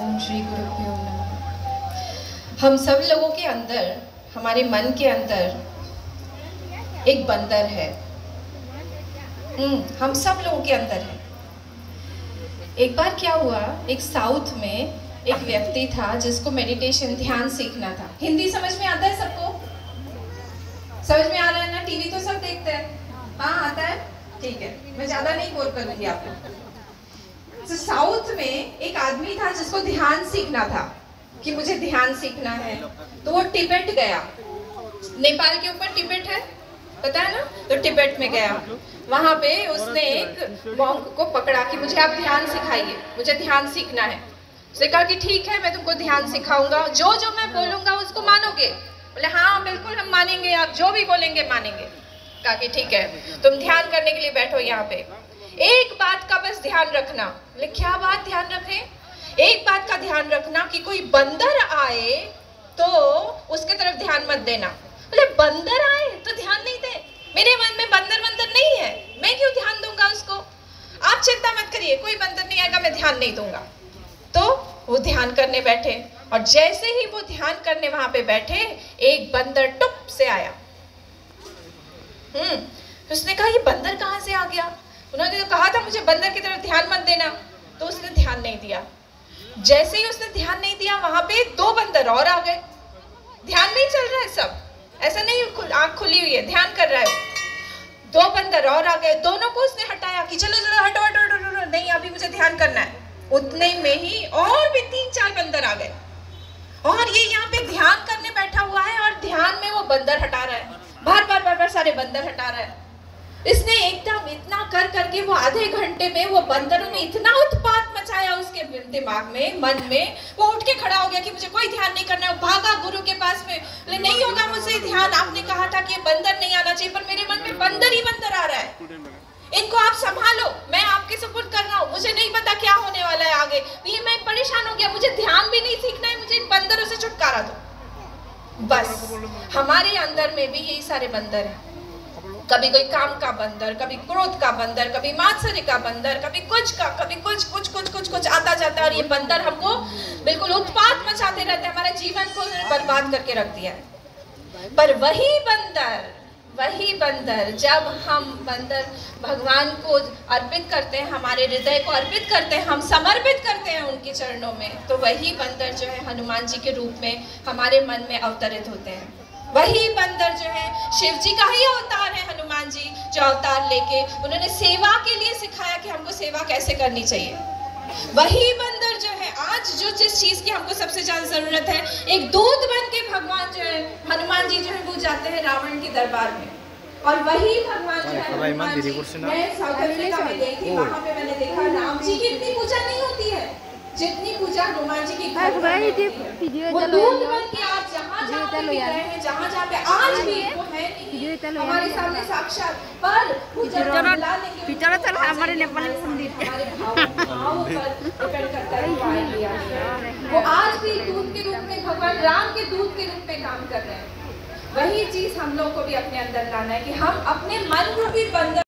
श्री गुरुभ्यो हम सब लोगों के अंदर, हमारे मन के अंदर एक बंदर है। हम्म हम सब लोगों के अंदर है। एक बार क्या हुआ, एक साउथ में एक व्यक्ति था जिसको मेडिटेशन ध्यान सीखना था। हिंदी समझ में आता है सबको? समझ में आ रहा है ना? टीवी तो सब देखते हैं। हाँ आता है? ठीक है। मैं ज़्यादा नहीं बोल करूँगी आपको साउथ में एक आदमी था जिसको ध्यान सीखना था कि मुझे ध्यान सीखना है। तो वो टिबेट गया। नेपाल के ऊपर टिबेट है? पता है ना? तो टिबेट में गया। वहाँ पे उसने एक मॉन्क को पकड़ा कि मुझे आप ध्यान सिखाइए, मुझे ध्यान सीखना है। उसने कहा कि ठीक है, मैं तुमको ध्यान सिखाऊँगा। जो जो मैं बोलूँगा उसको मानोगे? बोले हाँ बिल्कुल हम मानेंगे, आप जो भी बोलेंगे मानेंगे। कहा कि ठीक है, तुम ध्यान करने के लिए बैठो यहाँ पे। एक बात का बस ध्यान रखना। क्या बात ध्यान रखें? एक बात का ध्यान रखना कि कोई बंदर आए तो उसके तरफ़ ध्यान मत देना। बोले, बंदर आए तो ध्यान नहीं दे। मेरे मन में बंदर बंदर नहीं है। मैं क्यों ध्यान दूँगा उसको? आप चिंता मत करिए, कोई बंदर नहीं आएगा, मैं ध्यान नहीं दूँगा। तो वो ध्यान करने बैठे और जैसे ही वो ध्यान करने वहाँ पे बैठे, एक बंदर टुप से आया। हम्म उसने कहा, ये बंदर कहाँ से आ गया? उन्होंने तो कहा था मुझे बंदर की तरफ़ ध्यान मत देना। तो उसने ध्यान नहीं दिया। जैसे ही उसने ध्यान नहीं दिया वहाँ पे दो बंदर और आ गए। ध्यान नहीं चल रहा है सब। ऐसा नहीं खुल, आँख खुली हुई है ध्यान कर रहा है। दो बंदर और आ गए। दोनों को उसने हटाया कि चलो चलो हटो हटो हटो हटो नहीं अभी मुझे ध्यान करना है। उतने में ही और भी तीन चार बंदर आ गए। और ये यहाँ पे ध्यान करने बैठा हुआ है और ध्यान में वो बंदर हटा रहा है। बार बार बार बार सारे बंदर हटा रहा है। इसने एकदम इतना कर करके वो आधे घंटे में वो बंदरों ने इतना उत्पात मचाया उसके दिमाग में, मन में। वो उठ के खड़ा हो गया कि मुझे कोई ध्यान नहीं करना है। भागा गुरु के पास में। बोले, नहीं होगा मुझसे ध्यान। आपने कहा था कि बंदर नहीं आना चाहिए, पर मेरे मन में बंदर ही बंदर आ रहा है। इनको आप संभालो। मैं आपके सपोर्ट कर रहा हूँ। मुझे नहीं पता क्या होने वाला है आगे। ये मैं परेशान हो गया। मुझे ध्यान भी नहीं सीखना है। मुझे इन बंदरों से छुटकारा दो। बस, हमारे अंदर में भी यही सारे बंदर हैं। कभी कोई काम का बंदर, कभी क्रोध का बंदर, कभी मात्सर्य का बंदर, कभी कुछ का, कभी कुछ कुछ कुछ कुछ कुछ आता जाता है और ये बंदर हमको बिल्कुल उत्पात मचाते रहते हैं, हमारे जीवन को बर्बाद करके रख दिया है। पर वही बंदर वही बंदर, जब हम बंदर भगवान को अर्पित करते हैं, हमारे हृदय को अर्पित करते हैं, हम समर्पित करते हैं उनके चरणों में तो वही बंदर जो है हनुमान जी के रूप में हमारे मन में अवतरित होते हैं। वही बंदर जो है शिव जी का ही अवतार है हनुमान जी जो अवतार लेके उन्होंने सेवा के लिए सिखाया कि हमको सेवा कैसे करनी चाहिए। वही बंदर जो है आज जो जिस चीज़ की हमको सबसे ज़्यादा ज़रूरत है एक दूध बन के भगवान जो है हनुमान जी जो है वो जाते हैं रावण के दरबार में। और वही भगवान जो है हनुमान जी मैं साउथ अफ्रीका में गई थी वहाँ पे मैंने देखा राम जी की इतनी पूजा नहीं होती है जितनी पूजा हनुमान जी की घर वो दूध बन के आज जहाँ जहाँ भी हैं जहाँ जहाँ पे आज भी वो है नहीं। हमारे सामने साक्षात पर के चल हमारे नेपाली संदीप है लिया वो आज भी दूध के रूप में भगवान राम के दूध के रूप में काम कर रहे हैं। वही चीज़ हम लोग को भी अपने अंदर लाना है कि हम अपने मन को भी बंदर